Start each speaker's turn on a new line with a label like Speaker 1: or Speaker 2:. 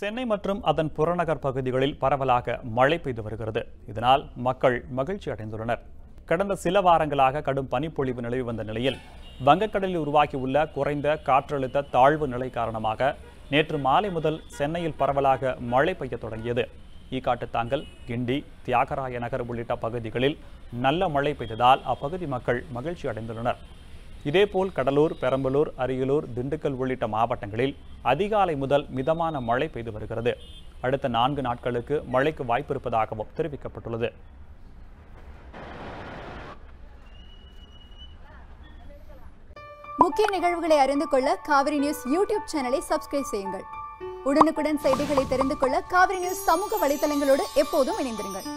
Speaker 1: சென்னை மற்றும் அதன் புறநகர் பகுதிகளில் பரவலாக மழை பெய்து வருகிறது. இதனால் மக்கள் மகிழ்ச்சி அடைந்துள்ளனர். கடந்த சில வாரங்களாக கடும் பனிப்பொழிவு நிலவி வந்த நிலையில் வங்கக்கடலில் உருவாகியுள்ள குறைந்த காற்றழுத்த தாழ்வு நிலை காரணமாக நேற்று மாலை முதல் சென்னையில் பரவலாக மழை பெய்யத் தொடங்கியது. ஈக்காட்டுத்தாங்கல் கிண்டி தியாகராய நகர் உள்ளிட்ட பகுதிகளில் நல்ல மழை பெய்ததால் அப்பகுதி மக்கள் மகிழ்ச்சி அடைந்துள்ளனர். இதேபோல் கடலூர் பெரம்பலூர் அரியலூர் திண்டுக்கல் உள்ளிட்ட மாவட்டங்களில் அதிகாலை முதல் மிதமான மழை பெய்து வருகிறது. அடுத்த நான்கு நாட்களுக்கு மழைக்கு வாய்ப்பிருப்பதாகவும் தெரிவிக்கப்பட்டுள்ளது.
Speaker 2: முக்கிய நிகழ்வுகளை அறிந்து கொள்ள காவிரி நியூஸ் யூடியூப் சேனலை சப்ஸ்கிரைப் செய்யுங்கள். உடனுக்குடன் செய்திகளை தெரிந்து கொள்ள காவிரி நியூஸ் சமூக வலைதளங்களோடு எப்போதும் இணைந்திருங்கள்.